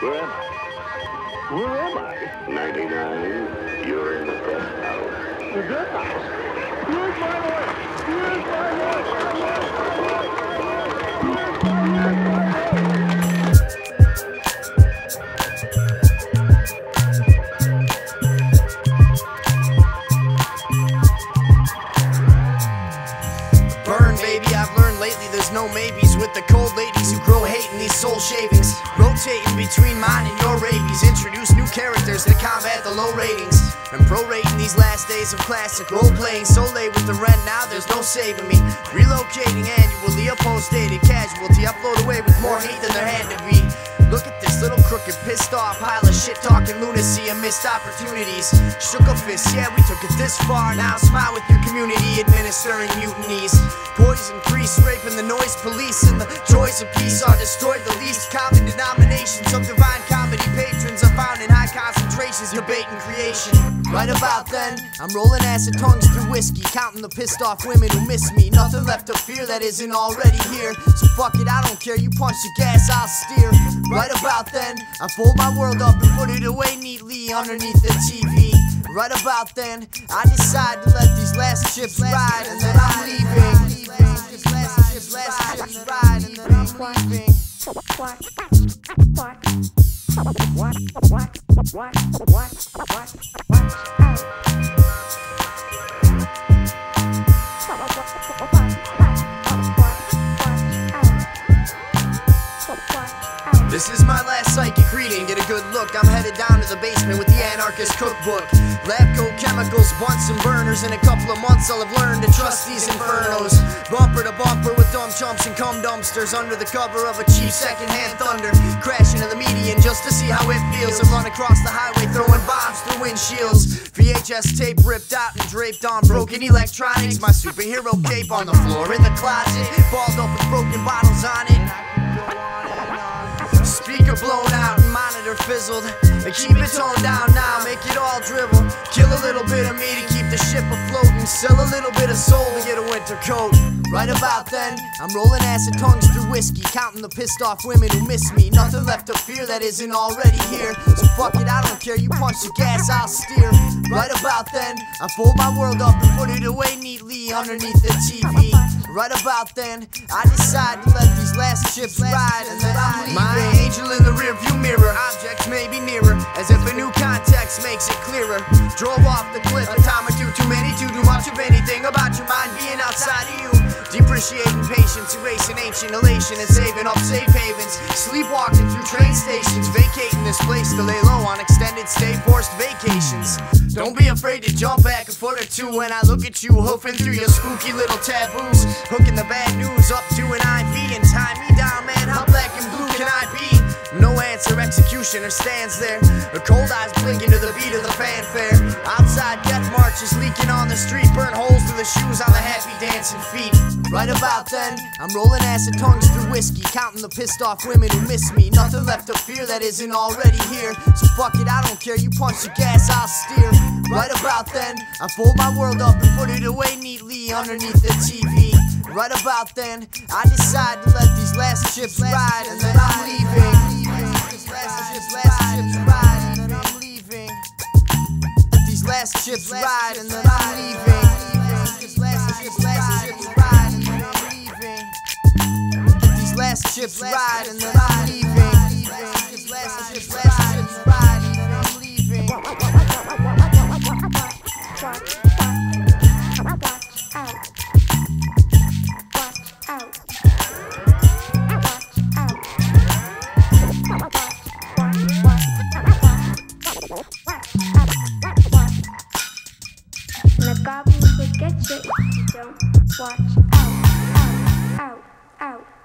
Where am I? Where am I? 99, you're in the best house. The death house. Where's my wife? Where's my wife? Burn, baby, I've learned lately there's no maybes with the cold ladies who grow hate in these soul shavings. Rotating between mine and your rabies. Introduce new characters to combat the low ratings. And prorating these last days of classic role playing. So late with the rent now, there's no saving me. Relocating annually, a post dated casualty. Missed opportunities. Shook a fist, yeah, we took it this far. Now smile with your community, administering mutinies. Poison priests raping the noise police, and the joys of peace are destroyed. The least common denominations of divine comedy patrons concentrations, debating creation. Right about then, I'm rolling acid tongues through whiskey, counting the pissed off women who miss me. Nothing left to fear that isn't already here. So fuck it, I don't care. You punch the gas, I'll steer. Right about then, I fold my world up and put it away neatly underneath the TV. Right about then, I decide to let these last chips ride, and then I'm leaving. These last chips, last chips ride, and then I'm leaving. This is my last psychic reading. Get a good look. I'm headed down to the basement with the anarchist cookbook. Lab coat chemicals, Bunsen burners. In a couple of months, I'll have learned to trust these infernos. Bumper to bumper with dumb chumps and cum dumpsters under the cover of a cheap secondhand thunder. Crash into the just to see how it feels. And run across the highway throwing bombs through windshields. VHS tape ripped out and draped on broken electronics. My superhero cape on the floor in the closet. Balled up with broken bottles on it. Speaker blown out and monitor fizzled. And keep it toned down now, make it all dribble. Kill a little bit of me to keep the ship afloat and sell a little bit of soul to get a winter coat. Right about then, I'm rolling acid tongues through whiskey, counting the pissed off women who miss me. Nothing left to fear that isn't already here. So fuck it, I don't care. You punch the gas, I'll steer. Right about then, I fold my world up and put it away neatly underneath the TV. Right about then, I decide to let these last chips ride, and then I'm leaving. My angel in the rearview mirror, objects may be nearer, as if a new context makes it clearer. Drove off the cliff a time or two, too many to do much of anything about your mind being outside of you. Depreciating patience, erasing ancient elation, and saving up safe havens. Sleepwalking through train stations, vacating this place to lay low on extended stay forced vacations. Don't be afraid to jump back a foot or two when I look at you, hoofing through your spooky little taboos. Hooking the bad news up to an IV and tie executioner stands there. Her cold eyes blinking to the beat of the fanfare. Outside, death marches leaking on the street, burn holes through the shoes on the happy dancing feet. Right about then, I'm rolling acid tongues through whiskey, counting the pissed off women who miss me. Nothing left to fear that isn't already here. So fuck it, I don't care. You punch the gas, I'll steer. Right about then, I fold my world up and put it away neatly underneath the TV. Right about then, I decide to let these last chips ride, and then I'm leaving last chips these last chips ride, and then I'm leaving. These last chips ride, and then I'm leaving. These last chips ride, and then I'm leaving. These last chips ride, and then I'm leaving. out.